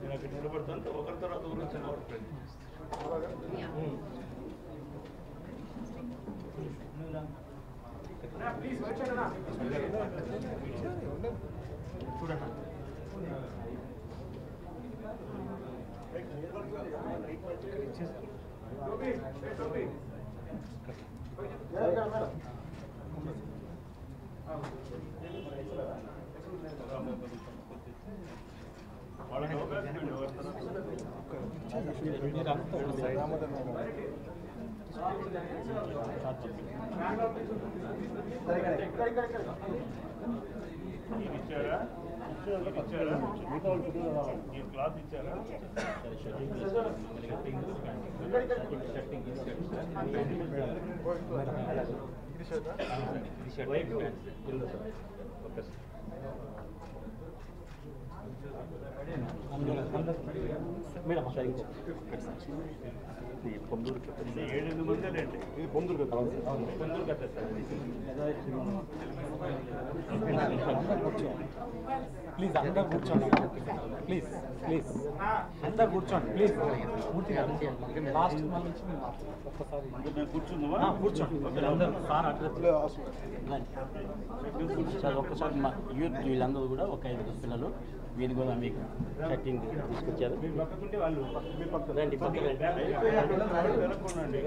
నేను అక్కడ నిలబడతాను ఒకరి తర్వాత ఒకరు వచ్చి నిలబడతాను వాళ్ళకి అవకాశం ఇవ్వండి, ఎవరి తర్వాత. ఇది ఇచ్చారా? ఇచ్చారా మీరు క్లాత్ ఇచ్చారా ఇది ఏడెనిమిది మంది అండి ఇది పొందులు కదా పొందులు కట్టేస్తారు ప్లీజ్ అందరు కూర్చోండి. Please please. అందరు కూర్చోండి ప్లీజ్. పూర్తిగా లాస్ట్ మళ్ళీ ఒక్కసారి కూర్చోండి. అందరూ సార్ సార్. ఒక్కసారి వీళ్ళందరూ కూడా ఒక ఐదు పిల్లలు వీళ్ళు కూడా మీకు సెట్టింగ్ తీసుకొచ్చారు రండి రండి.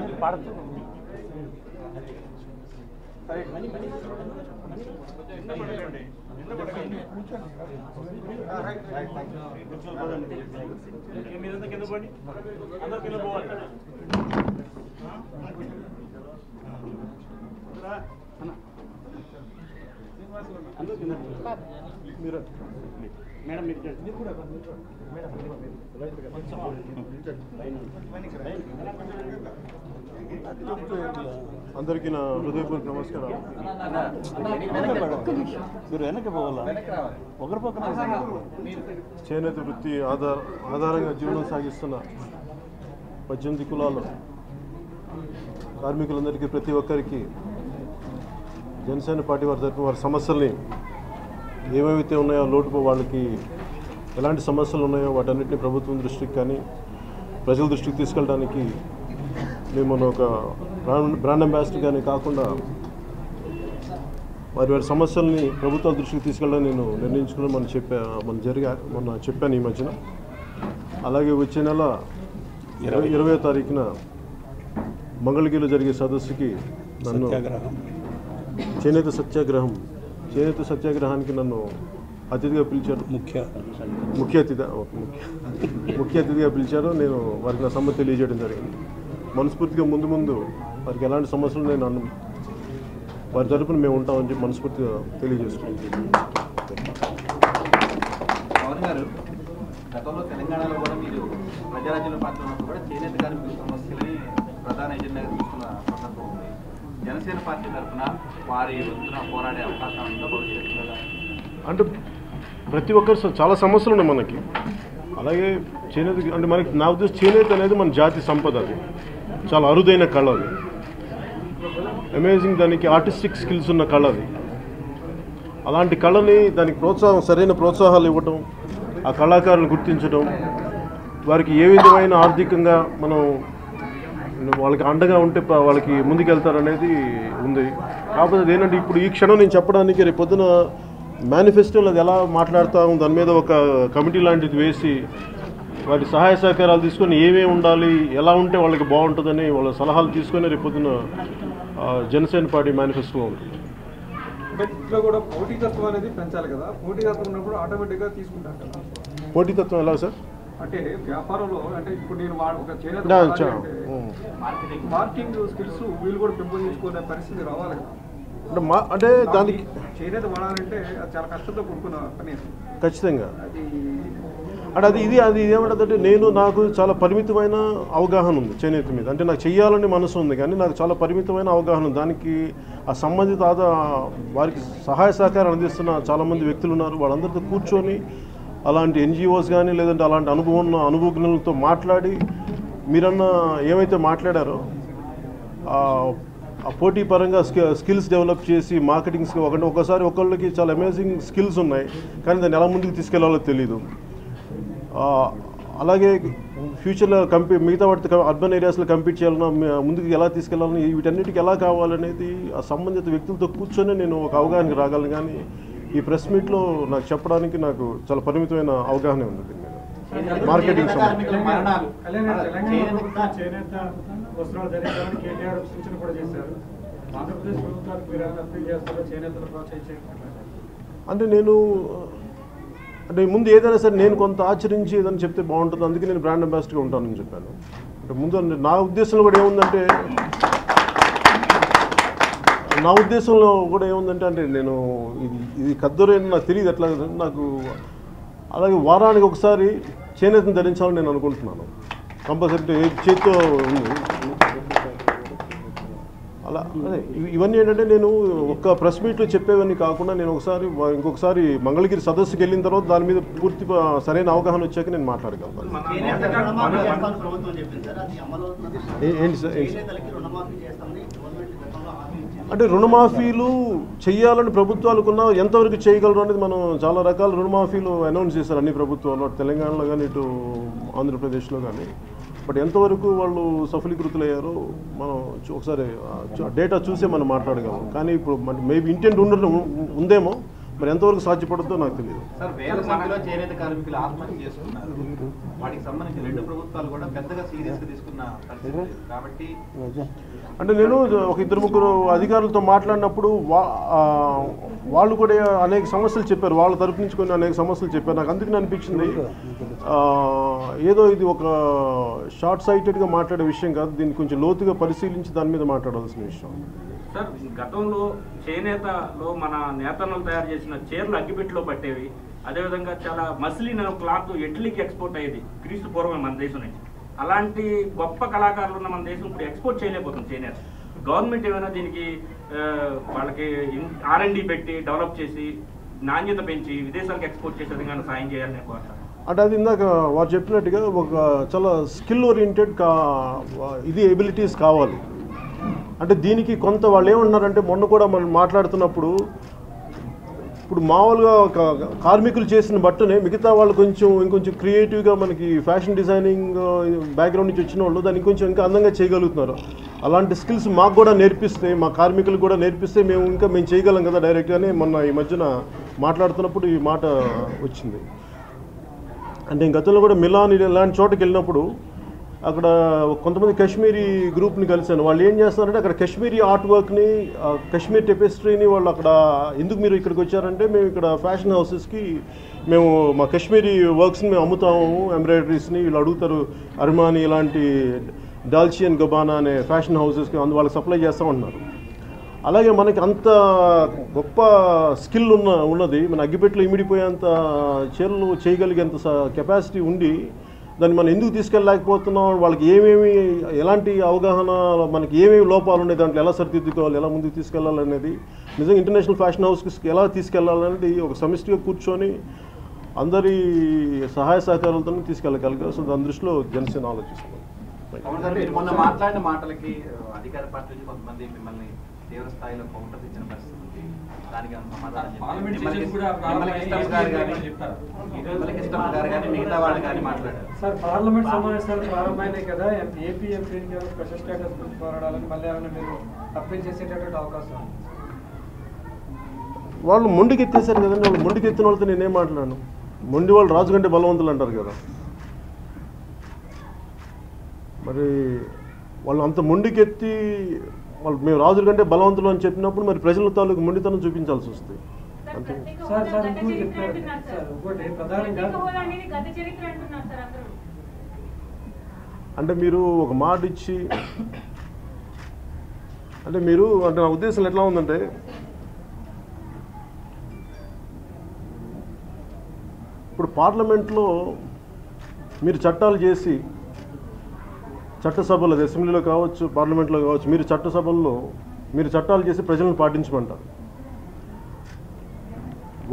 మీరు పడదు కింద పడి అందరూ కింద పోవాలి రా. అందరూ కింద మీరు మేడం మీరు అందరికీ నా హృదయపూర్వక నమస్కారాలు. మీరు వెనక్కి పోవాలా? ఒకరి పక్కన చేనేత వృత్తి ఆధార ఆధారంగా జీవనం సాగిస్తున్న పద్దెనిమిది కులాలు కార్మికులందరికీ ప్రతి ఒక్కరికి జనసేన పార్టీ వారి తరఫున వారి సమస్యల్ని ఏమేమైతే ఉన్నాయో లోటుపో వాళ్ళకి ఎలాంటి సమస్యలు ఉన్నాయో వాటన్నిటిని ప్రభుత్వం దృష్టికి కానీ ప్రజల దృష్టికి తీసుకెళ్ళడానికి మేము ఒక బ్రాండ్ బ్రాండ్ అంబాసిడర్ కానీ కాకుండా వారి వారి సమస్యల్ని ప్రభుత్వాల దృష్టికి తీసుకెళ్ళడం నేను నిర్ణయించుకుని మనం చెప్పా మన జరిగా మొన్న చెప్పాను ఈ మధ్యన. అలాగే వచ్చే నెల ఇరవై ఇరవై తారీఖున మంగళగిరిలో జరిగే సదస్సుకి నన్ను చేనేత సత్యాగ్రహం చేనేత సత్యాగ్రహానికి నన్ను అతిథిగా పిలిచారు. ముఖ్య ముఖ్య అతిథి ముఖ్య. ముఖ్య అతిథిగా పిలిచారు. నేను వారికి నా సమ్మతి తెలియజేయడం జరిగింది. మనస్ఫూర్తిగా ముందు ముందు వారికి ఎలాంటి సమస్యలు నేను అన్ను వారి తరపున మేము ఉంటామని చెప్పి మనస్ఫూర్తిగా తెలియజేసుకుంటాం పవన్ గారు గతంలో తెలంగాణలో కూడా మీరు ప్రజారాజ్యంలో ఉన్నప్పుడు కూడా చేనేత కార్మికుల సమస్యలని ప్రధాన ఎజెండాగా తీసుకున్న జనసేన పార్టీ తరఫున వారి వంతున పోరాడే అవకాశం ఉందో భవిష్యత్తులో అంటే ప్రతి ఒక్కరు చాలా సమస్యలు ఉన్నాయి మనకి. అలాగే చేనేత అంటే మనకి నా ఉద్దేశం చేనేత అనేది మన జాతి సంపద అది. చాలా అరుదైన కళ అది. అమేజింగ్ దానికి ఆర్టిస్టిక్ స్కిల్స్ ఉన్న కళ అది. అలాంటి కళని దానికి ప్రోత్సాహం సరైన ప్రోత్సాహాలు ఇవ్వటం ఆ కళాకారులను గుర్తించడం వారికి ఏ విధమైన ఆర్థికంగా మనం వాళ్ళకి అండగా ఉంటే వాళ్ళకి ముందుకెళ్తారనేది ఉంది. కాకపోతే ఏంటంటే ఇప్పుడు ఈ క్షణం నేను చెప్పడానికి రేపు పొద్దున మేనిఫెస్టోలో అది ఎలా మాట్లాడతాము దాని మీద ఒక కమిటీ లాంటిది వేసి వాటి సహాయ సహకారాలు తీసుకొని ఏమేమి ఉండాలి ఎలా ఉంటే వాళ్ళకి బాగుంటుందని వాళ్ళ సలహాలు తీసుకొని రేపొద్దున ఆ, జనసేన పార్టీ మేనిఫెస్టోలో ఉంది. ఇంట్లో కూడా పోటీతత్వం అనేది పెంచాలి కదా. పోటీతత్వం ఉన్నప్పుడు ఆటోమేటిక్గా తీసుకుంటారు కదా. పోటీతత్వం ఎలా సార్? అంటే వ్యాపారంలో అంటే ఇప్పుడు నేను ఒక చేనేత. మార్కెటింగ్ స్కిల్స్ వీళ్ళు కూడా పెంపొందించుకునే పరిస్థితి రావాలి. అంటే దానికి చేనేత వాడాలంటే అది చాలా కష్టంతో కూడుకున్న పని. ఖచ్చితంగా. అంటే అది ఇది అది ఏమంటుందంటే నేను నాకు చాలా పరిమితమైన అవగాహన ఉంది చేనేత మీద. అంటే నాకు చెయ్యాలని మనసు ఉంది కానీ నాకు చాలా పరిమితమైన అవగాహన ఉంది. దానికి ఆ సంబంధిత ఆదా వారికి సహాయ సహకారం అందిస్తున్న చాలామంది వ్యక్తులు ఉన్నారు. వాళ్ళందరితో కూర్చొని అలాంటి ఎన్జిఓస్ కానీ లేదంటే అలాంటి అనుభవం ఉన్న అనుభవజ్ఞులతో మాట్లాడి మీరన్న ఏమైతే మాట్లాడారో ఆ పోటీ పరంగా స్కిల్స్ డెవలప్ చేసి మార్కెటింగ్స్కి ఒకటి ఒకసారి ఒకళ్ళకి చాలా అమేజింగ్ స్కిల్స్ ఉన్నాయి కానీ దాన్ని ఎలా ముందుకు తీసుకెళ్ళాలో తెలియదు అలాగే ఫ్యూచర్లో కంపీ మిగతా వాటితో అర్బన్ ఏరియాస్లో కంపీట్ చేయాలన్నా ముందుకు ఎలా తీసుకెళ్ళాలని వీటన్నిటికి ఎలా కావాలనేది ఆ సంబంధిత వ్యక్తులతో కూర్చొని నేను ఒక అవగాహనకి రాగలను కానీ ఈ ప్రెస్ మీట్లో నాకు చెప్పడానికి నాకు చాలా పరిమితమైన అవగాహన ఉంది దీని మీద. మార్కెటింగ్ అంటే నేను అంటే ముందు ఏదైనా సరే నేను కొంత ఆచరించి ఏదైనా చెప్తే బాగుంటుంది. అందుకే నేను బ్రాండ్ అంబాసిడర్గా ఉంటానని చెప్పాను. అంటే ముందు నా ఉద్దేశంలో కూడా ఏముందంటే నా ఉద్దేశంలో కూడా ఏముందంటే అంటే నేను ఇది ఇది కద్దరైన నాకు తెలియదు ఎట్లా నాకు అలాగే వారానికి ఒకసారి చేనేతను ధరించాలని నేను అనుకుంటున్నాను. కంపల్సరీ ఏ చేతితో ఉంది. అలా అదే ఇవి- ఇవన్నీ ఏంటంటే నేను ఒక్క ప్రెస్ మీట్లో చెప్పేవన్నీ కాకుండా నేను ఒకసారి ఇంకొకసారి మంగళగిరి సదస్సుకి వెళ్ళిన తర్వాత దాని మీద పూర్తి సరైన అవగాహన వచ్చాక నేను మాట్లాడగలుగుతాను చేనేత రుణమాఫీ కార్మికుల చేస్తామని ప్రభుత్వం చెప్పింది సార్ అది అమలు అవుతుందా? ఏ- ఏంటి సార్ అంటే రుణమాఫీలు చేయాలని ప్రభుత్వాలకున్న ఎంతవరకు చేయగలరు అనేది మనం చాలా రకాల రుణమాఫీలు అనౌన్స్ చేశారు అన్ని ప్రభుత్వాలు అటు తెలంగాణలో కానీ ఇటు ఆంధ్రప్రదేశ్లో కానీ బట్ ఎంతవరకు వాళ్ళు సఫలీకృతులయ్యారో మనం ఒకసారి డేటా చూసే మనం మాట్లాడగలం. కానీ ఇప్పుడు మన మేబీ ఇంటెంట్ ఉండ ఉందేమో మరి ఎంతవరకు సాధ్యపడుతుందో నాకు తెలియదు సార్ వేల సంఖ్యలో చేనేత కార్మికులు ఆత్మహత్య చేసుకున్నారు. వాటికి సంబంధించి రెండు ప్రభుత్వాలు కూడా పెద్దగా సీరియస్గా తీసుకున్న పరిస్థితి. లేదు. కాబట్టి అంటే నేను ఒక ఇద్దరు ముగ్గురు అధికారులతో మాట్లాడినప్పుడు వా వాళ్ళు కూడా అనేక సమస్యలు చెప్పారు. వాళ్ళ తరపు నుంచి కొన్ని అనేక సమస్యలు చెప్పారు. నాకు అందుకని అనిపించింది ఏదో ఇది ఒక షార్ట్ సైటెడ్గా మాట్లాడే విషయం కాదు. దీన్ని కొంచెం లోతుగా పరిశీలించి దాని మీద మాట్లాడాల్సిన విషయం. సార్ గతంలో చేనేతలో మన నేతన్నలు తయారు చేసిన చీరలు అగ్గిపెట్టిలో పట్టేవి. అదేవిధంగా చాలా మసిలిన క్లాత్ ఎట్లీకి ఎక్స్పోర్ట్ అయ్యేది? క్రీస్తు పూర్వమే మన దేశం నుంచి. అలాంటి గొప్ప కళాకారులు ఉన్న మన దేశం ఇప్పుడు ఎక్స్పోర్ట్ చేయలేకపోతుంది చేనేత. గవర్నమెంట్ ఏమైనా దీనికి వాళ్ళకి ఆర్ఎండి పెట్టి డెవలప్ చేసి నాణ్యత పెంచి విదేశాలకు ఎక్స్పోర్ట్ చేసే విధంగా సాయం చేయాలని కోరుతాను అంటే అది ఇందాక వారు చెప్పినట్టుగా ఒక చాలా స్కిల్ ఓరియంటెడ్ కా ఇది ఎబిలిటీస్ కావాలి. అంటే దీనికి కొంత వాళ్ళు ఏమంటున్నారంటే మొన్న కూడా మనం మాట్లాడుతున్నప్పుడు ఇప్పుడు మామూలుగా ఒక కార్మికులు చేసిన బట్టనే మిగతా వాళ్ళు కొంచెం ఇంకొంచెం క్రియేటివ్గా మనకి ఫ్యాషన్ డిజైనింగ్ బ్యాక్గ్రౌండ్ నుంచి వచ్చిన వాళ్ళు దాన్ని కొంచెం ఇంకా అందంగా చేయగలుగుతున్నారు. అలాంటి స్కిల్స్ మాకు కూడా నేర్పిస్తే మా కార్మికులకు కూడా నేర్పిస్తే మేము ఇంకా మేము చేయగలం కదా డైరెక్ట్గానే మొన్న ఈ మధ్యన మాట్లాడుతున్నప్పుడు ఈ మాట వచ్చింది. అంటే గతంలో కూడా మిలాన్ ఇలాంటి చోటకి వెళ్ళినప్పుడు అక్కడ కొంతమంది కాశ్మీరీ గ్రూప్ని కలిశాను. వాళ్ళు ఏం చేస్తున్నారంటే అక్కడ కాశ్మీరీ ఆర్ట్ వర్క్ని కాశ్మీర్ టెపెస్ట్రీని వాళ్ళు అక్కడ ఎందుకు మీరు ఇక్కడికి వచ్చారంటే మేము ఇక్కడ ఫ్యాషన్ హౌసెస్కి మేము మా కాశ్మీరీ వర్క్స్ని మేము అమ్ముతాము ఎంబ్రాయిడరీస్ని వీళ్ళు అడుగుతారు అర్మాని ఇలాంటి డాల్చియన్ గబానా అనే ఫ్యాషన్ హౌసెస్కి అందు వాళ్ళకి సప్లై చేస్తూ ఉన్నారు. అలాగే మనకి అంత గొప్ప స్కిల్ ఉన్న ఉన్నది. మన అగ్గిపెట్టెలో ఇమిడిపోయేంత చీరలు చేయగలిగేంత కెపాసిటీ ఉండి దాన్ని మనం ఎందుకు తీసుకెళ్ళలేకపోతున్నాం? వాళ్ళకి ఏమేమి ఎలాంటి అవగాహన మనకి ఏమేమి లోపాలు ఉన్నాయి? దాంట్లో ఎలా సరిదిద్దుకోవాలి? ఎలా ముందుకు తీసుకెళ్ళాలనేది నిజంగా ఇంటర్నేషనల్ ఫ్యాషన్ హౌస్కి ఎలా తీసుకెళ్ళాలనేది ఒక సమిష్టిగా కూర్చొని అందరి సహాయ సహకారాలతో తీసుకెళ్ళగలిగారు. సో దాని దృష్టిలో జనసేన ఆలోచిస్తుంది. మొన్న మాట్లాడిన మాటలకి అధికార పార్టీ కొంతమంది మిమ్మల్ని తీవ్ర స్థాయిలో కౌంటర్ ఇచ్చిన పరిస్థితి. దానికి మిగతా వాళ్ళు కానీ మాట్లాడారు. సార్ పార్లమెంట్ సమావేశాలు ప్రారంభమైనాయి కదా ఎం- ఏపీ ఎంపీకి స్పెషల్ స్టేటస్ గురించి పోరాడాలని మళ్ళీ ఏమైనా మీరు అప్పీల్ చేసేటటువంటి అవకాశం ఉంది? వాళ్ళు మొండికి ఎత్తేసారు కదండి వాళ్ళు మొండికి ఎత్తిన వాళ్ళతో నేనేం మాట్లాడాను? మొండి వాళ్ళు రాజు కంటే బలవంతులు అంటారు కదా. మరి వాళ్ళు అంత మొండికెత్తి వాళ్ళు మేము రాజుల కంటే బలవంతులు అని చెప్పినప్పుడు మరి ప్రజల తాలూకు మొండితనం చూపించాల్సి వస్తుంది. అంతే. అంటే మీరు ఒక మాట ఇచ్చి అంటే మీరు అంటే నా ఉద్దేశం ఎట్లా ఉందంటే ఇప్పుడు పార్లమెంట్లో మీరు చట్టాలు చేసి చట్టసభలు అది అసెంబ్లీలో కావచ్చు పార్లమెంట్లో కావచ్చు మీరు చట్టసభల్లో మీరు చట్టాలు చేసి ప్రజలను పాటించమంటారు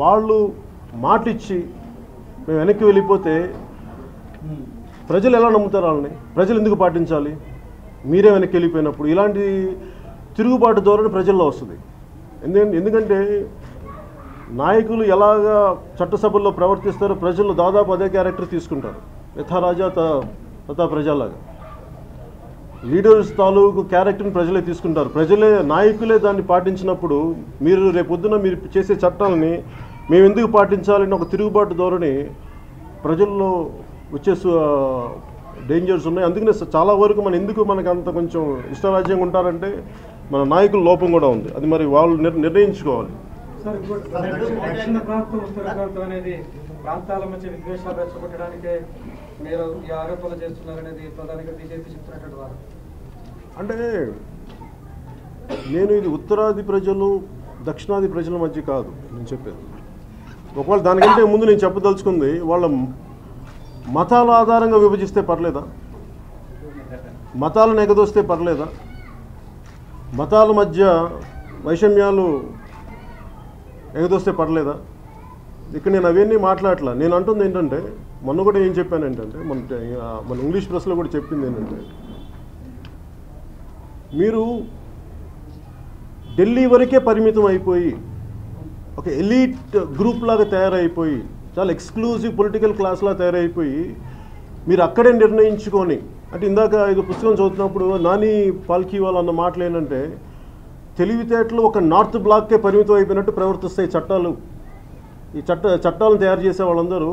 వాళ్ళు మాటిచ్చి మేము వెనక్కి వెళ్ళిపోతే ప్రజలు ఎలా నమ్ముతారు వాళ్ళని? ప్రజలు ఎందుకు పాటించాలి? మీరే వెనక్కి వెళ్ళిపోయినప్పుడు ఇలాంటి తిరుగుబాటు ధోరణి ప్రజల్లో వస్తుంది. ఎందుకంటే ఎందుకంటే నాయకులు ఎలాగా చట్టసభల్లో ప్రవర్తిస్తారో ప్రజలు దాదాపు అదే క్యారెక్టర్ తీసుకుంటారు. యథారాజా తథా ప్రజలాగా. లీడర్స్ తాలూకు క్యారెక్టర్ని ప్రజలే తీసుకుంటారు. ప్రజలే నాయకులే దాన్ని పాటించినప్పుడు మీరు రేపొద్దున మీరు చేసే చట్టాలని మేము ఎందుకు పాటించాలని ఒక తిరుగుబాటు ధోరణి ప్రజల్లో వచ్చే డేంజర్స్ ఉన్నాయి. అందుకనే చాలా వరకు మన ఎందుకు మనకు అంత కొంచెం ఇష్టరాజ్యంగా ఉంటారంటే మన నాయకుల లోపం కూడా ఉంది. అది మరి వాళ్ళు నిర్- నిర్ణయించుకోవాలి. ప్రాంతాల మధ్య విద్వేషాలు రెచ్చగొట్టడానికి మీరు ఈ ఆరోపణలు చేస్తున్నారనేది ప్రధానంగా బీజేపీ చెప్తున్నటువంటి వారు. అంటే నేను ఇది ఉత్తరాది ప్రజలు దక్షిణాది ప్రజల మధ్య కాదు నేను చెప్పేది. ఒకవేళ దానికంటే ముందు నేను చెప్పదలుచుకుంది వాళ్ళ మతాల ఆధారంగా విభజిస్తే పర్లేదా? మతాలను ఎగదోస్తే పర్లేదా? మతాల మధ్య వైషమ్యాలు ఎగదోస్తే పర్లేదా? ఇక్కడ నేను అవన్నీ మాట్లాడట్లా నేను అంటుంది ఏంటంటే మొన్న కూడా ఏం చెప్పాను ఏంటంటే మన మన ఇంగ్లీష్ ప్రెస్లో కూడా చెప్పింది ఏంటంటే మీరు ఢిల్లీ వరకే పరిమితం అయిపోయి ఒక ఎలీట్ గ్రూప్ లాగా తయారైపోయి చాలా ఎక్స్క్లూజివ్ పొలిటికల్ క్లాస్లా తయారైపోయి మీరు అక్కడే నిర్ణయించుకొని అంటే ఇందాక ఇది పుస్తకం చదువుతున్నప్పుడు నాని పాల్కీ వాళ్ళు అన్న మాటలు ఏంటంటే తెలివితేటలు ఒక నార్త్ బ్లాక్కే పరిమితం అయిపోయినట్టు ప్రవర్తిస్తాయి చట్టాలు. ఈ చట్ట చట్టాలను తయారు చేసే వాళ్ళందరూ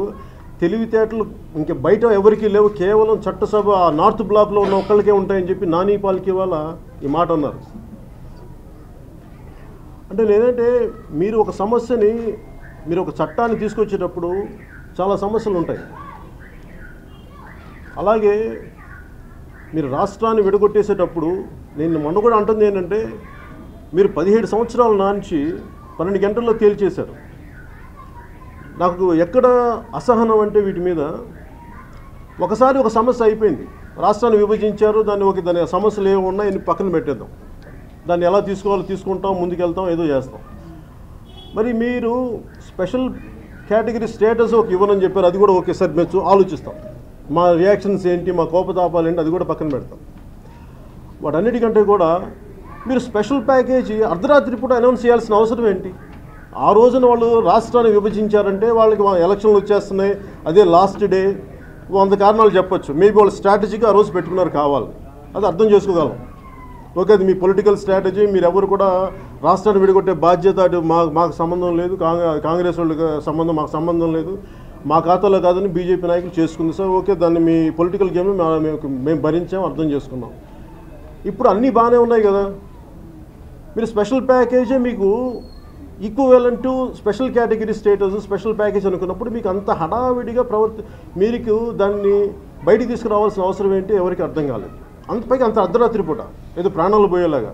తెలివితేటలు ఇంక బయట ఎవరికీ లేవు కేవలం చట్టసభ నార్త్ బ్లాక్లో ఉన్న ఒక్కళ్ళకే ఉంటాయని చెప్పి నాని పాల్కి వాళ్ళ ఈ మాట అన్నారు. అంటే నేనంటే మీరు ఒక సమస్యని మీరు ఒక చట్టాన్ని తీసుకొచ్చేటప్పుడు చాలా సమస్యలు ఉంటాయి. అలాగే మీరు రాష్ట్రాన్ని విడగొట్టేసేటప్పుడు నేను మొన్న కూడా అంటుంది ఏంటంటే మీరు పదిహేడు సంవత్సరాల నాంచి పన్నెండు గంటల్లో తేల్చేశారు. నాకు ఎక్కడ అసహనం అంటే వీటి మీద ఒకసారి ఒక సమస్య అయిపోయింది. రాష్ట్రాన్ని విభజించారు దాన్ని ఒక దాని సమస్యలు ఏమి ఉన్నాయి పక్కన పెట్టేద్దాం. దాన్ని ఎలా తీసుకోవాలో తీసుకుంటాం ముందుకెళ్తాం ఏదో చేస్తాం. మరి మీరు స్పెషల్ కేటగిరీ స్టేటస్ ఒక ఇవ్వనని చెప్పారు అది కూడా ఓకే సార్ మేము ఆలోచిస్తాం. మా రియాక్షన్స్ ఏంటి మా కోపతాపాలు ఏంటి అది కూడా పక్కన పెడతాం. వాటన్నిటికంటే కూడా మీరు స్పెషల్ ప్యాకేజీ అర్ధరాత్రి పూట అనౌన్స్ చేయాల్సిన అవసరం ఏంటి? ఆ రోజున వాళ్ళు రాష్ట్రాన్ని విభజించారంటే వాళ్ళకి ఎలక్షన్లు వచ్చేస్తున్నాయి. అదే లాస్ట్ డే వంద కారణాలు చెప్పొచ్చు. మేబీ వాళ్ళు స్ట్రాటజీగా ఆ రోజు పెట్టుకున్నారు కావాలి. అది అర్థం చేసుకోగలం. ఓకే అది మీ పొలిటికల్ స్ట్రాటజీ మీరు ఎవరు కూడా రాష్ట్రాన్ని విడగొట్టే బాధ్యత అటు మా మాకు సంబంధం లేదు. కాంగ్రెస్ వాళ్ళకి సంబంధం మాకు సంబంధం లేదు. మా ఖాతాలో కాదని బీజేపీ నాయకులు చేసుకుంది. సార్ ఓకే దాన్ని మీ పొలిటికల్ గేమ్ మేము మేము భరించాం అర్థం చేసుకున్నాం. ఇప్పుడు అన్నీ బాగానే ఉన్నాయి కదా. మీరు స్పెషల్ ప్యాకేజే మీకు equivalent to special category status special package అనుకున్నప్పుడు మీకు అంత హడావిడిగా ప్రవర్తి మీకు దాన్ని బయటికి తీసుకురావాల్సిన అవసరం ఏంటి ఎవరికి అర్థం కాలేదు. అంత పైకి అంత అర్ధరాత్రి పూట ఏదో ప్రాణాలు పోయేలాగా.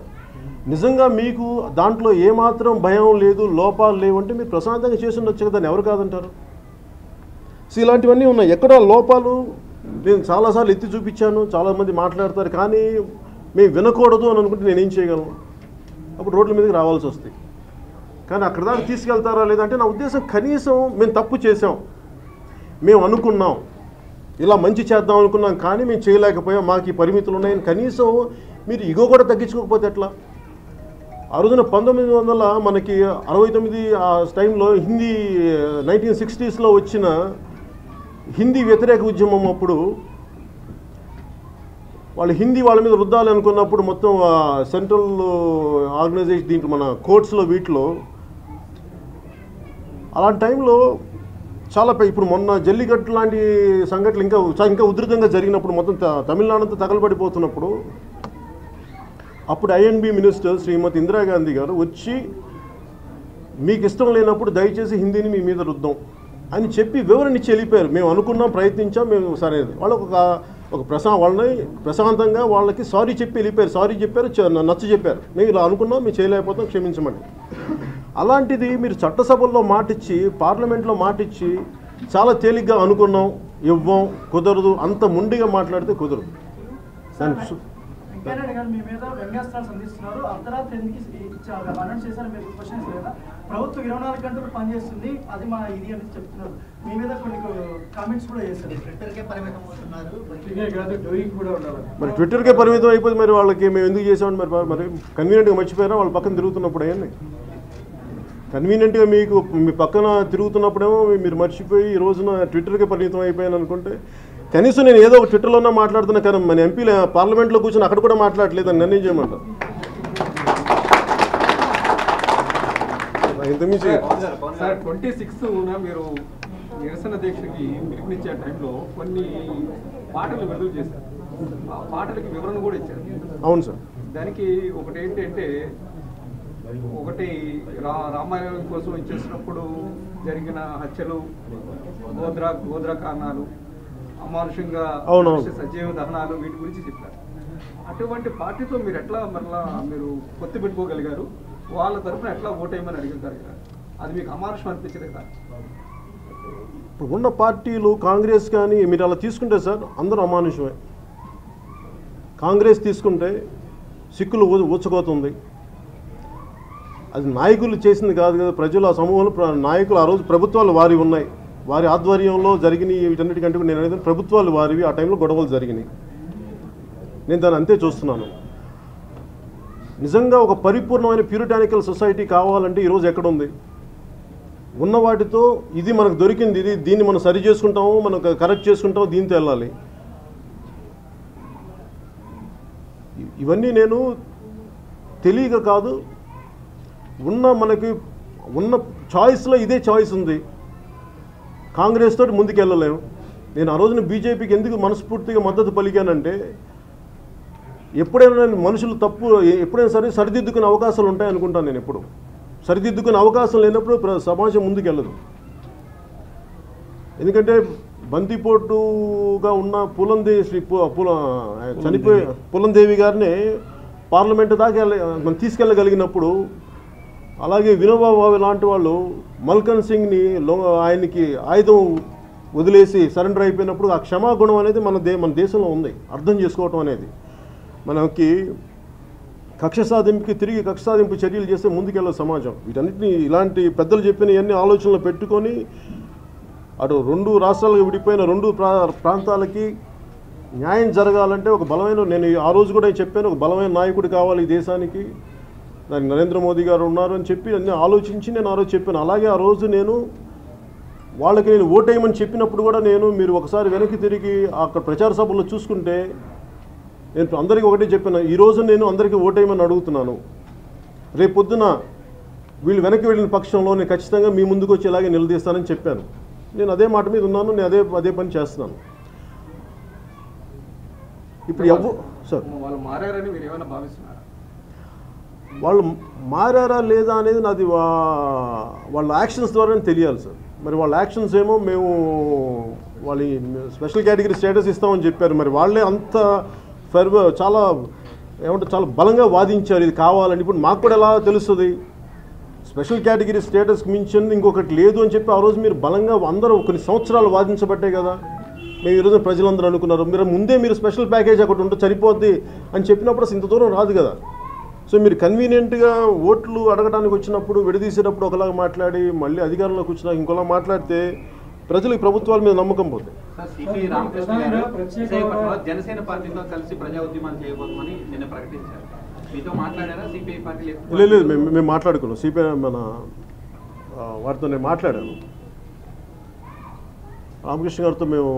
నిజంగా మీకు దాంట్లో ఏమాత్రం భయం లేదు లోపాలు లేవంటే మీరు ప్రశాంతంగా చేసి ఉండొచ్చు కదా దాన్ని ఎవరు కాదంటారు? సో ఇలాంటివన్నీ ఉన్నాయి. ఎక్కడ లోపాలు నేను చాలాసార్లు ఎత్తి చూపించాను చాలామంది మాట్లాడతారు కానీ మేము వినకూడదు అని అనుకుంటే నేనేం చేయగలను? అప్పుడు రోడ్ల మీదకి రావాల్సి వస్తాయి. కానీ అక్కడ దాకా తీసుకెళ్తారా లేదంటే నా ఉద్దేశం కనీసం మేము తప్పు చేసాం మేము అనుకున్నాం. ఇలా మంచి చేద్దాం అనుకున్నాం కానీ మేము చేయలేకపోయాం. మాకు ఈ పరిమితులు ఉన్నాయని కనీసం మీరు ఇగో కూడా తగ్గించుకోకపోతే ఎట్లా? ఆ రోజున పంతొమ్మిది వందల మనకి అరవై తొమ్మిది ఆ టైంలో హిందీ నైన్టీన్ సిక్స్టీస్లో వచ్చిన హిందీ వ్యతిరేక ఉద్యమం అప్పుడు వాళ్ళు హిందీ వాళ్ళ మీద రుద్దాలి అనుకున్నప్పుడు మొత్తం సెంట్రల్ ఆర్గనైజేషన్ దీంట్లో మన కోర్ట్స్లో వీటిలో అలాంటి టైంలో చాలా ఇప్పుడు మొన్న జల్లికట్టు లాంటి సంఘటనలు ఇంకా ఇంకా ఉధృతంగా జరిగినప్పుడు మొత్తం తమిళనాడుతో తగలబడిపోతున్నప్పుడు అప్పుడు ఐఎన్బి మినిస్టర్ శ్రీమతి ఇందిరాగాంధీ గారు వచ్చి మీకు ఇష్టం లేనప్పుడు దయచేసి హిందీని మీ మీద రుద్దాం అని చెప్పి వివరణ ఇచ్చి వెళ్ళిపోయారు. మేము అనుకున్నాం ప్రయత్నించాం మేము సరైనది వాళ్ళకు ఒక ఒక ప్రశా వాళ్ళని ప్రశాంతంగా వాళ్ళకి సారీ చెప్పి వెళ్ళిపోయారు. సారీ చెప్పారు నచ్చ చెప్పారు. మేము ఇలా అనుకున్నాం మేము చేయలేకపోతాం క్షమించమని. అలాంటిది మీరు చట్టసభల్లో మాటిచ్చి పార్లమెంట్లో మాటిచ్చి చాలా తేలిగ్గా అనుకున్నాం ఇవ్వం కుదరదు అంత ముండిగా మాట్లాడితే కుదరదు. మీరు క్వశ్చన్స్ కదా ప్రభుత్వం ఇరవై నాలుగు గంటలు పనిచేస్తుంది. అది మా ఇది అని చెప్తున్నారు. మీ మీద కొన్ని కామెంట్స్ కూడా చేశారు. ట్విట్టర్కే పరిమితం అయిపోతే మరి వాళ్ళకి మేము ఎందుకు చేసామని మరి మరి కన్వీనియంట్గా మర్చిపోయారా? వాళ్ళ పక్కన తిరుగుతున్నప్పుడు ఏంటి కన్వీనియంట్గా మీకు మీ పక్కన తిరుగుతున్నప్పుడేమో మీరు మర్చిపోయి ఈ రోజున ట్విట్టర్కే పరిమితం అయిపోయాను అనుకుంటే కనీసం నేను ఏదో ఒక ట్విట్టర్లోనే మాట్లాడుతున్నా కానీ మన ఎంపీలు పార్లమెంట్లో కూర్చొని అక్కడ కూడా మాట్లాడలేదు అని నిర్ణయం చేయమంటారు? ట్వంటీ సిక్స్త్ మీరు నిరసన దీక్షకి పిలుపునిచ్చే టైంలో కొన్ని పాటలు విడుదల చేశారు. ఆ పాటలకి వివరణ కూడా ఇచ్చారు. అవును సార్. దానికి ఒకటి ఏంటంటే ఒకటి రా రామాయణం కోసం ఇచ్చేసినప్పుడు జరిగిన హత్యలు గోద్రా గోద్రా కారణాలు అమానుషంగా సజీవ దహనాలు వీటి గురించి చెప్పారు. అటువంటి పార్టీతో మీరు ఎట్లా మరలా మీరు పొత్తు పెట్టుకోగలిగారు? వాళ్ళ తరఫున ఎట్లా ఓటేయమని అడిగారు? కదా అది మీకు అమానుషం అనిపించలేదు కదా? ఇప్పుడు ఉన్న పార్టీలు కాంగ్రెస్ కానీ మీరు అలా తీసుకుంటే సార్ అందరూ అమానుషమే. కాంగ్రెస్ తీసుకుంటే సిక్కులు ఊచకోతుంది. అది నాయకులు చేసింది కాదు కదా. ప్రజలు ఆ సమూహంలో నాయకులు ఆ రోజు ప్రభుత్వాలు వారి ఉన్నాయి. వారి ఆధ్వర్యంలో జరిగిన వీటన్నిటికంటే నేను అనేది ప్రభుత్వాలు వారివి. ఆ టైంలో గొడవలు జరిగినాయి. నేను దాన్ని అంతే చూస్తున్నాను. నిజంగా ఒక పరిపూర్ణమైన ప్యూరిటానికల్ సొసైటీ కావాలంటే ఈరోజు ఎక్కడుంది? ఉన్న వాటితో ఇది మనకు దొరికింది ఇది దీన్ని మనం సరి చేసుకుంటాము మనం కరెక్ట్ చేసుకుంటాము దీంతో వెళ్ళాలి. ఇవన్నీ నేను తెలియక కాదు ఉన్న మనకి ఉన్న చాయిస్లో ఇదే చాయిస్ ఉంది. కాంగ్రెస్ తోటి ముందుకు వెళ్ళలేము నేను ఆ రోజున బీజేపీకి ఎందుకు మనస్ఫూర్తిగా మద్దతు పలికానంటే ఎప్పుడైనా మనుషులు తప్పు ఎప్పుడైనా సరే సరిదిద్దుకునే అవకాశాలు ఉంటాయి అనుకుంటాను నేను ఎప్పుడు. సరిదిద్దుకునే అవకాశం లేనప్పుడు సమాజం ముందుకు వెళ్ళదు ఎందుకంటే బందిపోటుగా ఉన్న పులందేవి శ్రీ పు- పుల చనిపోయి పులందేవి. గారిని పార్లమెంట్ దాకా మనం తీసుకెళ్ళగలిగినప్పుడు అలాగే వినోబా లాంటి వాళ్ళు మల్కన్ సింగ్ని లో ఆయనకి ఆయుధం వదిలేసి సరెండర్ అయిపోయినప్పుడు ఆ క్షమాగుణం అనేది మన దే మన దేశంలో ఉంది. అర్థం చేసుకోవటం అనేది. మనకి కక్ష సాధింపుకి తిరిగి కక్ష సాధింపు చర్యలు చేస్తే ముందుకెళ్ళే సమాజం. వీటన్నిటిని ఇలాంటి పెద్దలు చెప్పిన ఇవన్నీ ఆలోచనలు పెట్టుకొని అటు రెండు రాష్ట్రాలకు విడిపోయిన రెండు ప్రా ప్రాంతాలకి న్యాయం జరగాలంటే ఒక బలమైన నేను ఆ రోజు కూడా చెప్పాను ఒక బలమైన నాయకుడు కావాలి ఈ దేశానికి. దానికి నరేంద్ర మోదీ గారు ఉన్నారు అని చెప్పి అన్నీ ఆలోచించి నేను ఆ రోజు చెప్పాను. అలాగే ఆ రోజు నేను వాళ్ళకి నేను ఓటేయమని చెప్పినప్పుడు కూడా నేను మీరు ఒకసారి వెనక్కి తిరిగి అక్కడ ప్రచార సభల్లో చూసుకుంటే నేను అందరికీ ఒకటే చెప్పాను. ఈరోజు నేను అందరికీ ఓటేయమని అడుగుతున్నాను. రేపు పొద్దున వీళ్ళు వెనక్కి వెళ్ళిన పక్షంలో నేను ఖచ్చితంగా మీ ముందుకు వచ్చి ఇలాగే నిలదీస్తానని చెప్పాను. నేను అదే మాట మీద ఉన్నాను నేను అదే అదే పని చేస్తున్నాను. ఇప్పుడు ఎవ్వ సార్ వాళ్ళు మారని మీరు ఏమైనా భావిస్తున్నారు? వాళ్ళు మారారా లేదా అనేది నాది వా- వాళ్ళ యాక్షన్స్ ద్వారానే తెలియాలి సార్ మరి వాళ్ళ యాక్షన్స్ ఏమో మేము వాళ్ళ స్పెషల్ కేటగిరీ స్టేటస్ ఇస్తామని చెప్పారు. మరి వాళ్ళే అంత ఫెర్వ చాలా ఏమంటే చాలా బలంగా వాదించారు. ఇది కావాలని ఇప్పుడు మాకు కూడా ఎలా తెలుస్తుంది? స్పెషల్ కేటగిరీ స్టేటస్కి మించింది ఇంకొకటి లేదు అని చెప్పి ఆ రోజు మీరు బలంగా అందరూ కొన్ని సంవత్సరాలు వాదించబట్టే కదా. మేము ఈరోజు ప్రజలందరూ అనుకున్నారు మీరు ముందే మీరు స్పెషల్ ప్యాకేజ్ ఒకటి ఉంటే సరిపోద్ది అని చెప్పినప్పుడు అసలు ఇంత దూరం రాదు కదా. సో మీరు కన్వీనియంట్గా ఓట్లు అడగడానికి వచ్చినప్పుడు విడదీసేటప్పుడు ఒకలాగా మాట్లాడి మళ్ళీ అధికారంలోకి వచ్చినాక ఇంకోలా మాట్లాడితే ప్రజలకు ప్రభుత్వాల మీద నమ్మకం పోతుంది సార్ సిపి రామకృష్ణ గారు విశాఖపట్నంలో జనసేన పార్టీతో కలిసి ప్రజా ఉద్యమాలు చేయబోతామని నిన్న ప్రకటించారు. మీతో మాట్లాడారా? సిపిఐ పార్టీ లేదు లేదు మేము మేము మాట్లాడుకున్నాం. సిపిఐ మన వారితో నేను మాట్లాడాను. రామకృష్ణ గారితో మేము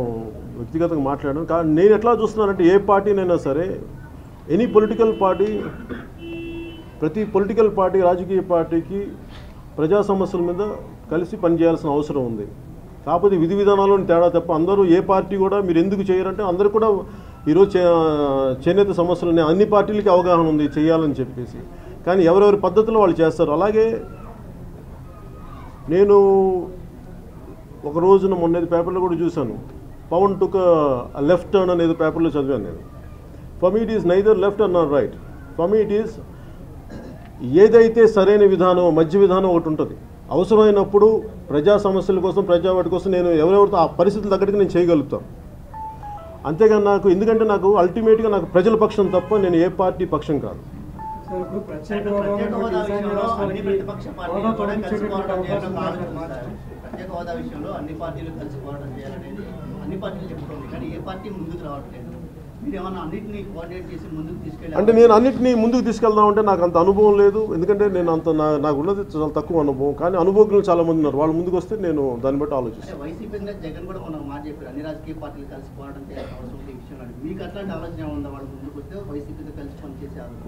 వ్యక్తిగతంగా మాట్లాడాను. కానీ నేను ఎట్లా చూస్తున్నానంటే ఏ పార్టీనైనా సరే ఎనీ పొలిటికల్ పార్టీ ప్రతి పొలిటికల్ పార్టీ రాజకీయ పార్టీకి ప్రజా సమస్యల మీద కలిసి పనిచేయాల్సిన అవసరం ఉంది. కాకపోతే విధి విధానాలను తేడా తప్ప అందరూ ఏ పార్టీ కూడా మీరు ఎందుకు చేయరంటే అందరూ కూడా ఈరోజు చే- చేనేత ఉన్నాయి అన్ని పార్టీలకి అవగాహన ఉంది చేయాలని చెప్పేసి. కానీ ఎవరెవరి పద్ధతిలో వాళ్ళు చేస్తారు? అలాగే నేను ఒక రోజున మొన్నది పేపర్లో కూడా చూశాను. పవన్ టుక్ లెఫ్ట్ టర్న్ అనేది పేపర్లో చదివాను నేను. For me it is neither left and or right? For me it is ఏదైతే సరైన విధానం మధ్య విధానం ఒకటి ఉంటుంది. అవసరమైనప్పుడు ప్రజా సమస్యల కోసం ప్రజా వాటి కోసం నేను ఎవరెవరితో ఆ పరిస్థితుల తగ్గట్టుగా నేను చేయగలుగుతాను. అంతేగాని నాకు ఎందుకంటే నాకు అల్టిమేట్గా నాకు ప్రజల పక్షం తప్ప నేను ఏ పార్టీ పక్షం కాదు. అన్ని పార్టీలు కలిసి పోరాటం చేయాలనేది అన్ని పార్టీలు చెప్పుకోండి కానీ ఏ పార్టీ ముందుకు రావట్లేదు. అంటే నేను అన్నిటినీ ముందుకు తీసుకెళ్దాం అంటే నాకు అంత అనుభవం లేదు. ఎందుకంటే నేను అంత నాకు ఉన్నది చాలా తక్కువ అనుభవం. కానీ అనుభవజ్ఞులు చాలా మంది ఉన్నారు. వాళ్ళు ముందుకు వస్తే నేను దాన్ని బట్టి ఆలోచిస్తాను.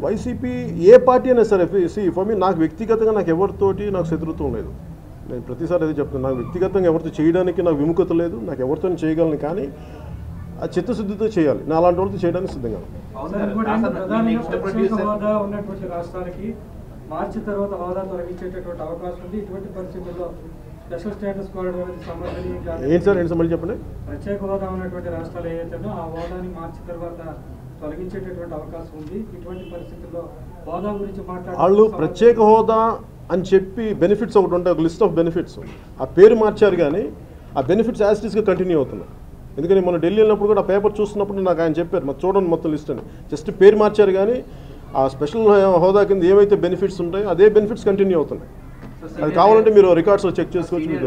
వైసీపీ ఏ పార్టీ అయినా సరే సి ఫర్ మీ నాకు వ్యక్తిగతంగా నాకు ఎవరితోటి నాకు శత్రుత్వం లేదు. నేను ప్రతిసారి అదే చెప్తాను నాకు వ్యక్తిగతంగా ఎవరితో చేయడానికి నాకు విముఖత లేదు. నాకు ఎవరితో చేయగలను కానీ ఆ చిత్తశుద్ధితో చేయాలి. నేను అలాంటి వాళ్ళతో చేయడానికి సిద్ధంగా ఉన్నటువంటి రాష్ట్రాలకి మార్చి తర్వాత హోదా తొలగించేటటువంటి అవకాశం ఉంది. ఇటువంటి పరిస్థితుల్లో స్పెషల్ స్టేటస్. ఏంటి సార్? ఏంటి సార్? మళ్ళీ చెప్పండి. ప్రత్యేక హోదా ఉన్నటువంటి రాష్ట్రాలు ఏవైతేనో ఆ హోదాని మార్చి తర్వాత తొలగించేటటువంటి అవకాశం ఉంది. ఇటువంటి పరిస్థితుల్లో హోదా గురించి మాట్లాడే వాళ్ళు ప్రత్యేక హోదా అని చెప్పి బెనిఫిట్స్ ఒకటి ఉంటాయి. ఒక లిస్ట్ ఆఫ్ బెనిఫిట్స్ ఆ పేరు మార్చారు కానీ ఆ బెనిఫిట్స్ యాజిటీస్గా కంటిన్యూ అవుతున్నాయి. ఎందుకని మన ఢిల్లీ వెళ్ళినప్పుడు కూడా ఆ పేపర్ చూస్తున్నప్పుడు నాకు ఆయన చెప్పారు మరి చూడండి మొత్తం లిస్ట్ అని. జస్ట్ పేరు మార్చారు కానీ ఆ స్పెషల్ హోదా కింద ఏవైతే బెనిఫిట్స్ ఉంటాయో అదే బెనిఫిట్స్ కంటిన్యూ అవుతున్నాయి. అది కావాలంటే మీరు రికార్డ్స్ చెక్ చేసుకోవచ్చు మీకు